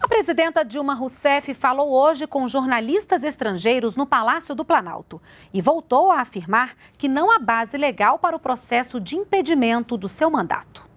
A presidenta Dilma Rousseff falou hoje com jornalistas estrangeiros no Palácio do Planalto e voltou a afirmar que não há base legal para o processo de impedimento do seu mandato.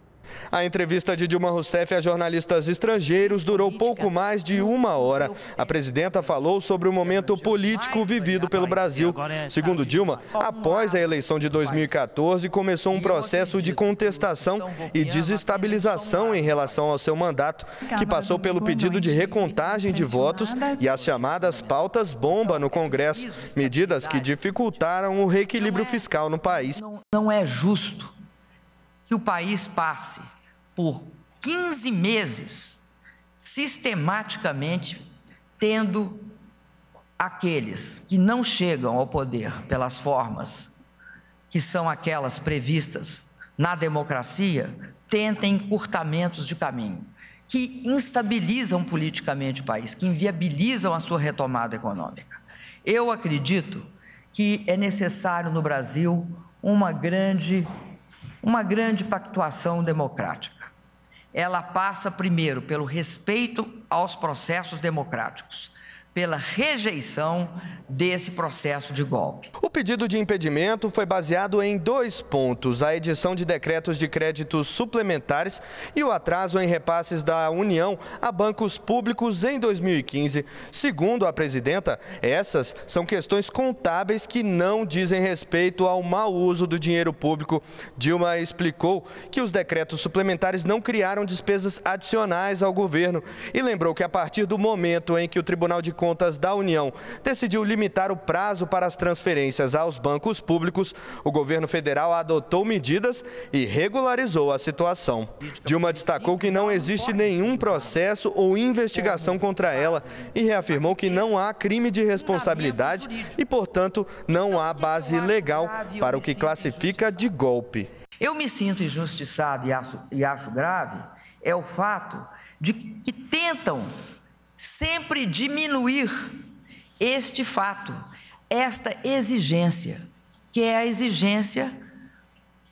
A entrevista de Dilma Rousseff a jornalistas estrangeiros durou pouco mais de uma hora. A presidenta falou sobre o momento político vivido pelo Brasil. Segundo Dilma, após a eleição de 2014, começou um processo de contestação e desestabilização em relação ao seu mandato, que passou pelo pedido de recontagem de votos e as chamadas pautas bomba no Congresso, medidas que dificultaram o reequilíbrio fiscal no país. Não é justo que o país passe por 15 meses sistematicamente tendo aqueles que não chegam ao poder pelas formas que são aquelas previstas na democracia, tentem encurtamentos de caminho, que instabilizam politicamente o país, que inviabilizam a sua retomada econômica. Eu acredito que é necessário no Brasil uma grande uma grande pactuação democrática. Ela passa primeiro pelo respeito aos processos democráticos pela rejeição desse processo de golpe. O pedido de impedimento foi baseado em dois pontos: a edição de decretos de créditos suplementares e o atraso em repasses da União a bancos públicos em 2015. Segundo a presidenta, essas são questões contábeis que não dizem respeito ao mau uso do dinheiro público. Dilma explicou que os decretos suplementares não criaram despesas adicionais ao governo e lembrou que a partir do momento em que o Tribunal de Contas da União decidiu limitar o prazo para as transferências aos bancos públicos, o governo federal adotou medidas e regularizou a situação. Dilma destacou que não existe nenhum processo ou investigação contra ela e reafirmou que não há crime de responsabilidade e, portanto, não há base legal para o que classifica de golpe. Eu me sinto injustiçado e acho, e acho grave é o fato de que tentam sempre diminuir este fato, esta exigência, que é a exigência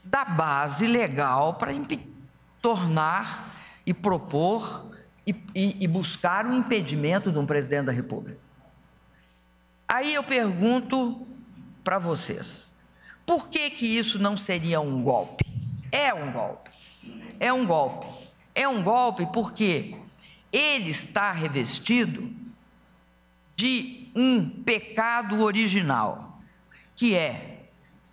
da base legal para tornar e propor e, e, e buscar o impedimento de um presidente da República. Aí eu pergunto para vocês, por que que isso não seria um golpe? É um golpe. É um golpe. É um golpe porque ele está revestido de um pecado original, que é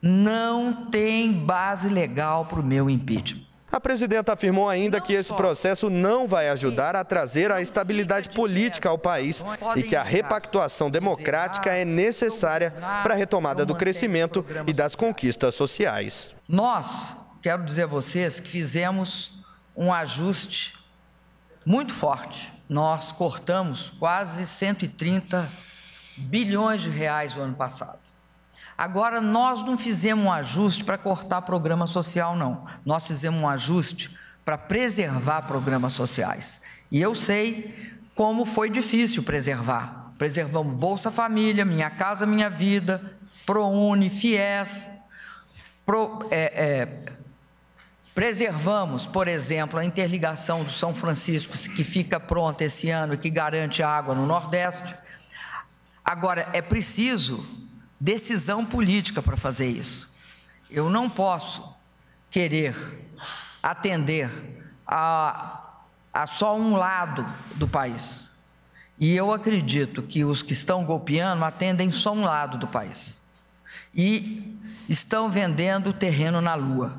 não tem base legal para o meu impeachment. A presidenta afirmou ainda que esse processo não vai ajudar a trazer a estabilidade política ao país e que a repactuação democrática é necessária para a retomada do crescimento e das conquistas sociais. Nós, quero dizer a vocês que fizemos um ajuste muito forte. Nós cortamos quase 130 bilhões de reais no ano passado. Agora, nós não fizemos um ajuste para cortar programa social, não. Nós fizemos um ajuste para preservar programas sociais. E eu sei como foi difícil preservar. Preservamos Bolsa Família, Minha Casa Minha Vida, ProUni, FIES, Pro, é, é, Preservamos, por exemplo, a interligação do São Francisco, que fica pronta esse ano e que garante água no Nordeste. Agora, é preciso decisão política para fazer isso. Eu não posso querer atender a, a só um lado do país. E eu acredito que os que estão golpeando atendem só um lado do país. E estão vendendo terreno na lua.